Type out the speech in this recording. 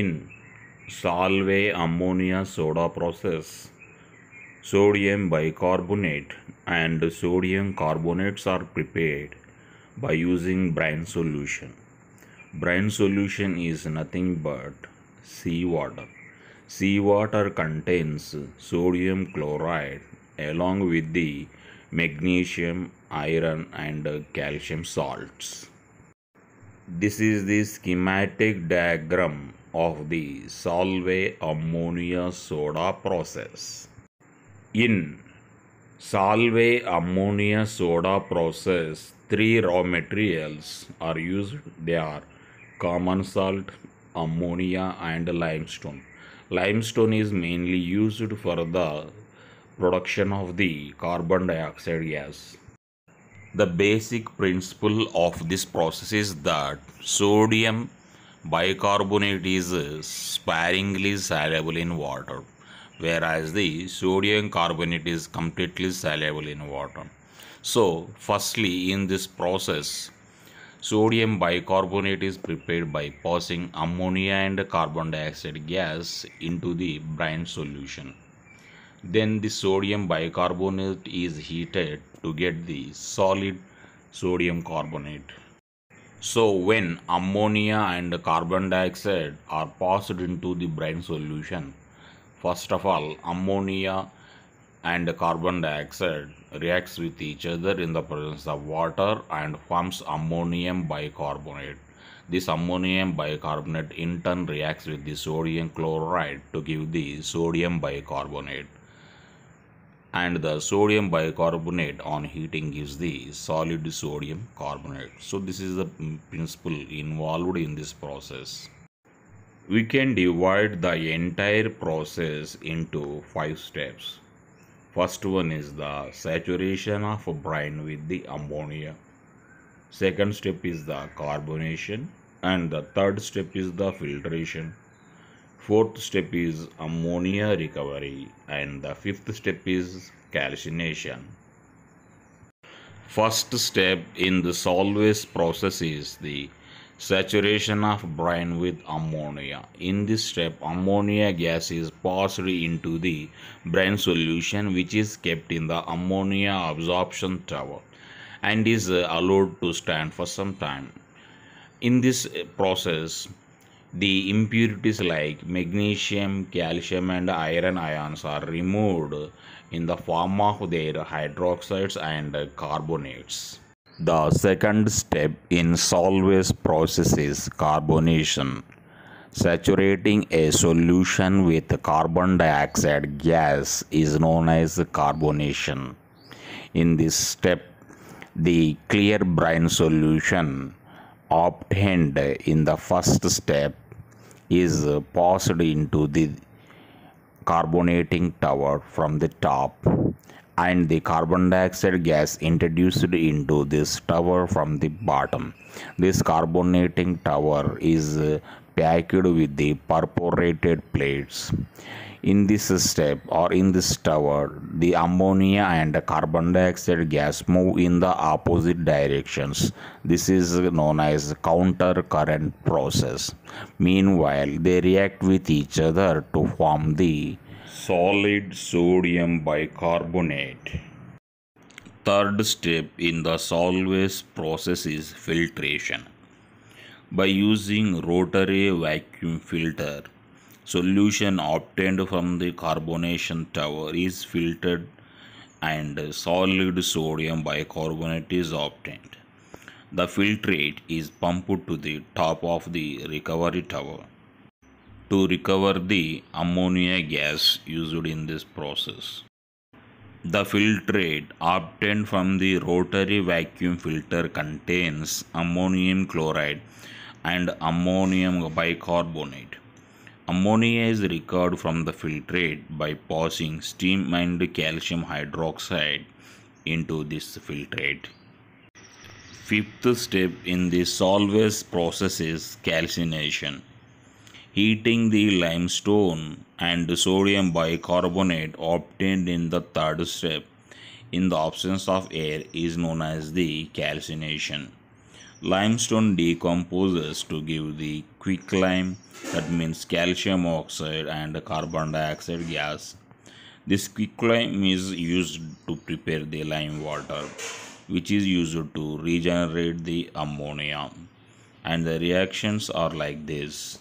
In Solvay ammonia soda process, sodium bicarbonate and sodium carbonates are prepared by using brine solution. Brine solution is nothing but seawater. Seawater contains sodium chloride along with the magnesium, iron, and calcium salts. This is the schematic diagram of the Solvay ammonia soda process. In Solvay ammonia soda process, three raw materials are used. They are common salt, ammonia, and limestone. Limestone is mainly used for the production of the carbon dioxide gas. The basic principle of this process is that sodium bicarbonate is sparingly soluble in water, whereas the sodium carbonate is completely soluble in water. So, firstly, in this process, sodium bicarbonate is prepared by passing ammonia and carbon dioxide gas into the brine solution. Then the sodium bicarbonate is heated to get the solid sodium carbonate. So when ammonia and carbon dioxide are passed into the brine solution, first of all ammonia and carbon dioxide reacts with each other in the presence of water and forms ammonium bicarbonate. This ammonium bicarbonate in turn reacts with the sodium chloride to give the sodium bicarbonate and the sodium bicarbonate on heating gives the solid sodium carbonate. So this is the principle involved in this process. We can divide the entire process into five steps. First one is the saturation of brine with the ammonia. Second step is the carbonation and the third step is the filtration Fourth step is ammonia recovery and the fifth step is calcination. First step in the Solvay's process is the saturation of brine with ammonia. In this step, ammonia gas is passed into the brine solution which is kept in the ammonia absorption tower and is allowed to stand for some time. In this process, the impurities like magnesium, calcium, and iron ions are removed in the form of their hydroxides and carbonates. The second step in Solvay's process is carbonation. Saturating a solution with carbon dioxide gas is known as carbonation. In this step, the clear brine solution obtained in the first step is uh, passed into the carbonating tower from the top and the carbon dioxide gas introduced into this tower from the bottom. This carbonating tower is uh, packed with the perforated plates. In this step or in this tower, the ammonia and carbon dioxide gas move in the opposite directions. This is known as counter current process. Meanwhile, they react with each other to form the solid sodium bicarbonate. Third step in the Solvay's process is filtration. By using rotary vacuum filter, Solution obtained from the carbonation tower is filtered and solid sodium bicarbonate is obtained. The filtrate is pumped to the top of the recovery tower to recover the ammonia gas used in this process. The filtrate obtained from the rotary vacuum filter contains ammonium chloride and ammonium bicarbonate. Ammonia is recovered from the filtrate by passing steam and calcium hydroxide into this filtrate. Fifth step in the Solvay's process is calcination. Heating the limestone and sodium bicarbonate obtained in the third step in the absence of air is known as the calcination. Limestone decomposes to give the quicklime that means calcium oxide and carbon dioxide gas. This quicklime is used to prepare the lime water which is used to regenerate the ammonia. And the reactions are like this